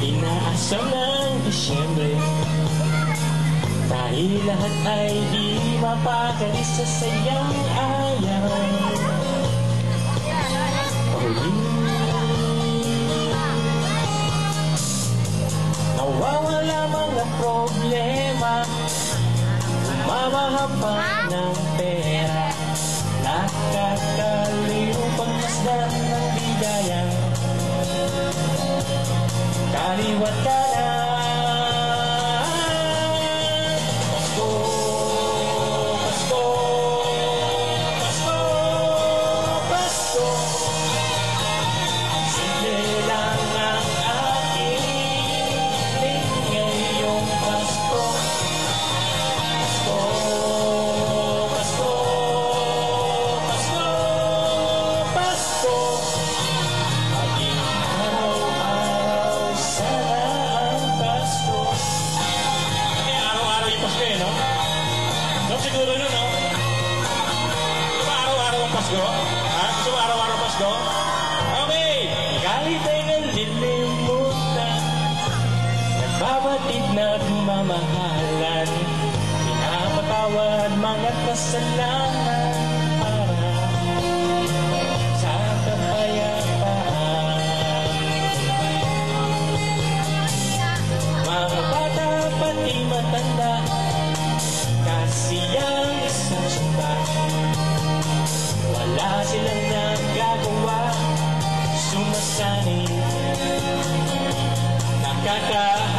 Inaasam ng Disyembre Dahil lahat ay di mapakali sa sayang ayaw Huli Nawawala mga problema. Mamahaba ng pera what the eh, no? No, siguro yun, no? Gusto mo araw-araw ang Pasko? Ha? Gusto mo araw-araw Pasko? Okay! Kahit ay nalilimutan Nagbabatid na mamahalan Pinapatawad mga kasalanan Tata.